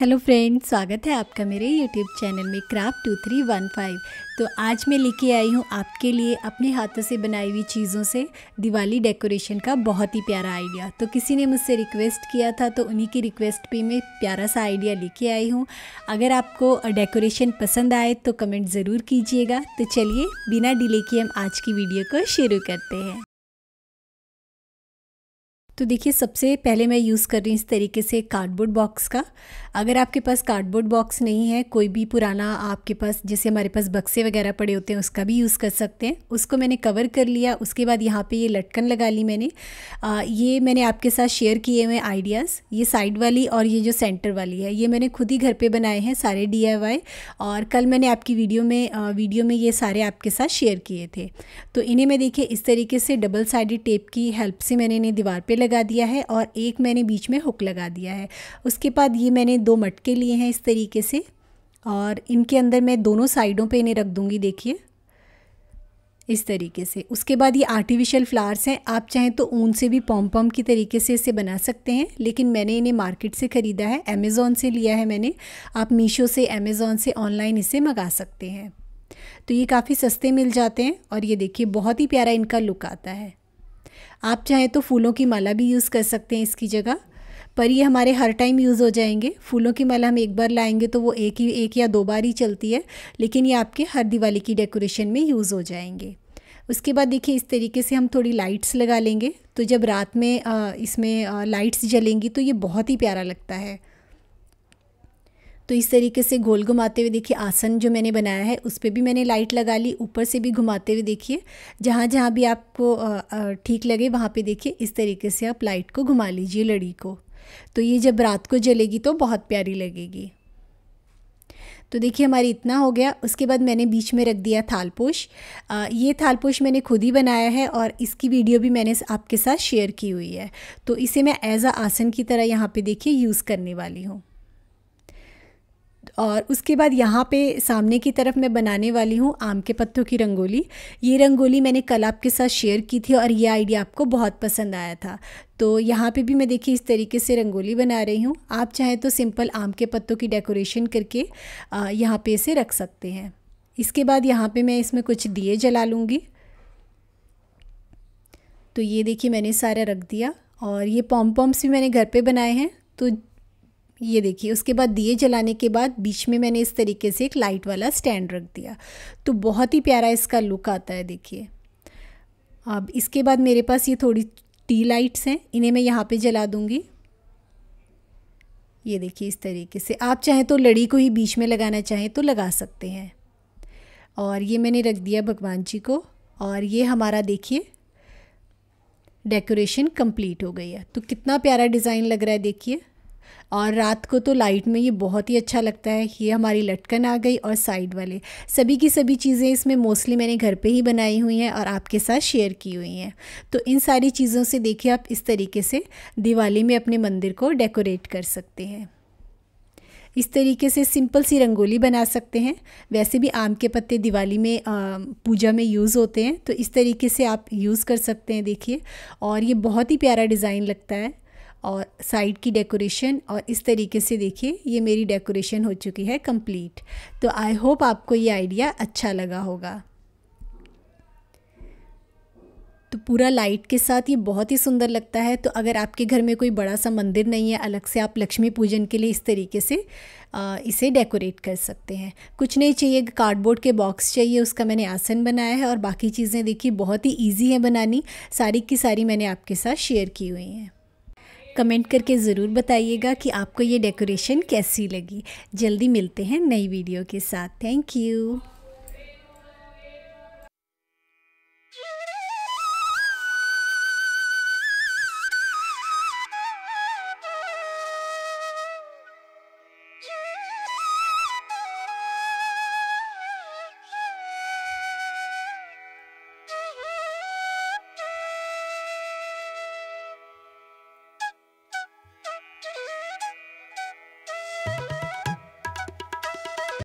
Hello friends, स्वागत है आपका मेरे यूट्यूब चैनल में craft two three one five तो आज मैं लेके आई हूँ आपके लिए अपने हाथों से बनाई हुई चीज़ों से दिवाली डेकोरेशन का बहुत ही प्यारा आइडिया। तो किसी ने मुझसे रिक्वेस्ट किया था तो उन्हीं की रिक्वेस्ट पे मैं प्यारा सा आइडिया लेके आई हूँ। अगर आपको डेकोरेशन पसंद आए तो कमेंट ज़रूर कीजिएगा। तो चलिए, बिना डिले किए हम आज की वीडियो को शुरू करते हैं। तो देखिए, सबसे पहले मैं यूज़ कर रही हूँ इस तरीके से कार्डबोर्ड बॉक्स का। अगर आपके पास कार्डबोर्ड बॉक्स नहीं है कोई भी पुराना आपके पास जैसे हमारे पास बक्से वगैरह पड़े होते हैं उसका भी यूज़ कर सकते हैं। उसको मैंने कवर कर लिया उसके बाद यहाँ पे ये लटकन लगा ली मैंने। आ, ये मैंने आपके साथ शेयर किए हुए आइडियाज़ ये साइड वाली और ये जो सेंटर वाली है ये मैंने खुद ही घर पर बनाए हैं सारे डी और कल मैंने आपकी वीडियो में वीडियो में ये सारे आपके साथ शेयर किए थे। तो इन्हें मैं देखिए इस तरीके से डबल साइडेड टेप की हेल्प से मैंने इन्हें दीवार पर लगा दिया है और एक मैंने बीच में हुक लगा दिया है। उसके बाद ये मैंने दो मटके लिए हैं इस तरीके से और इनके अंदर मैं दोनों साइडों पे इन्हें रख दूँगी, देखिए। इस तरीके से। उसके बाद ये आर्टिफिशियल फ्लावर्स हैं। आप चाहें तो ऊन से भी पॉम पॉम की तरीके से इसे बना सकते हैं, लेकिन मैंने इन्हें मार्केट से ख़रीदा है। अमेज़ोन से लिया है मैंने। आप मीशो से अमेज़ोन से ऑनलाइन इसे मंगा सकते हैं। तो ये काफ़ी सस्ते मिल जाते हैं और ये देखिए, बहुत ही प्यारा इनका लुक आता है। आप चाहें तो फूलों की माला भी यूज़ कर सकते हैं इसकी जगह। पर ये हमारे हर टाइम यूज़ हो जाएँगे। फूलों की माला हम एक बार लाएँगे तो वो एक ही, एक या दो बार ही चलती है, लेकिन ये आपके हर दिवाली की डेकोरेशन में यूज़ हो जाएँगे। उसके बाद देखिए, इस तरीके से हम थोड़ी लाइट्स लगा लेंगे। तो जब रात में इसमें लाइट्स जलेंगी तो ये बहुत ही प्यारा लगता है। तो इस तरीके से गोल घुमाते हुए देखिए, आसन जो मैंने बनाया है, उस पर भी मैंने लाइट लगा ली। ऊपर से भी घुमाते हुए देखिए, जहाँ जहाँ भी आपको ठीक लगे, वहाँ पे देखिए, इस तरीके से आप लाइट को घुमा लीजिए लड़ी को। तो ये जब रात को जलेगी तो बहुत प्यारी लगेगी। तो देखिए हमारी इतना हो गया। उसके बाद मैंने बीच में रख दिया थालपोश। ये थालपोश मैंने खुद ही बनाया है और इसकी वीडियो भी मैंने आपके साथ शेयर की हुई है। तो इसे मैं एज आ आसन की तरह यहाँ पे देखिए यूज़ करने वाली हूँ। और उसके बाद यहाँ पे सामने की तरफ़ मैं बनाने वाली हूँ आम के पत्तों की रंगोली। ये रंगोली मैंने कल आपके साथ शेयर की थी और ये आइडिया आपको बहुत पसंद आया था। तो यहाँ पे भी मैं देखिए इस तरीके से रंगोली बना रही हूँ। आप चाहें तो सिंपल आम के पत्तों की डेकोरेशन करके यहाँ पे इसे रख सकते हैं। इसके बाद यहाँ पे मैं इसमें कुछ दिए जला लूँगी। तो ये देखिए मैंने सारा रख दिया और ये पॉम पॉम्स भी मैंने घर पे बनाए हैं। तो ये देखिए, उसके बाद दिए जलाने के बाद बीच में मैंने इस तरीके से एक लाइट वाला स्टैंड रख दिया। तो बहुत ही प्यारा इसका लुक आता है, देखिए। अब इसके बाद मेरे पास ये थोड़ी टी लाइट्स हैं, इन्हें मैं यहाँ पे जला दूँगी। ये देखिए, इस तरीके से। आप चाहें तो लड़ी को ही बीच में लगाना चाहें तो लगा सकते हैं। और ये मैंने रख दिया भगवान जी को, और ये हमारा देखिए डेकोरेशन कंप्लीट हो गई है। तो कितना प्यारा डिज़ाइन लग रहा है, देखिए। और रात को तो लाइट में ये बहुत ही अच्छा लगता है ये हमारी लटकन आ गई और साइड वाले। सभी की सभी चीज़ें इसमें मोस्टली मैंने घर पे ही बनाई हुई हैं और आपके साथ शेयर की हुई हैं। तो इन सारी चीज़ों से देखिए आप इस तरीके से दिवाली में अपने मंदिर को डेकोरेट कर सकते हैं। इस तरीके से सिंपल सी रंगोली बना सकते हैं। वैसे भी आम के पत्ते दिवाली में पूजा में यूज़ होते हैं तो इस तरीके से आप यूज़ कर सकते हैं, देखिए। और ये बहुत ही प्यारा डिज़ाइन लगता है। और साइड की डेकोरेशन और इस तरीके से देखिए ये मेरी डेकोरेशन हो चुकी है कंप्लीट तो आई होप आपको ये आइडिया अच्छा लगा होगा. तो पूरा लाइट के साथ ये बहुत ही सुंदर लगता है. तो अगर आपके घर में कोई बड़ा सा मंदिर नहीं है अलग से आप लक्ष्मी पूजन के लिए इस तरीके से आ, इसे डेकोरेट कर सकते हैं. कुछ नहीं चाहिए कार्डबोर्ड के बॉक्स चाहिए उसका मैंने आसन बनाया है और बाकी चीज़ें देखिए बहुत ही ईजी है बनानी. सारी की सारी मैंने आपके साथ शेयर की हुई हैं. कमेंट करके ज़रूर बताइएगा कि आपको ये डेकोरेशन कैसी लगी। जल्दी मिलते हैं नई वीडियो के साथ। Thank you.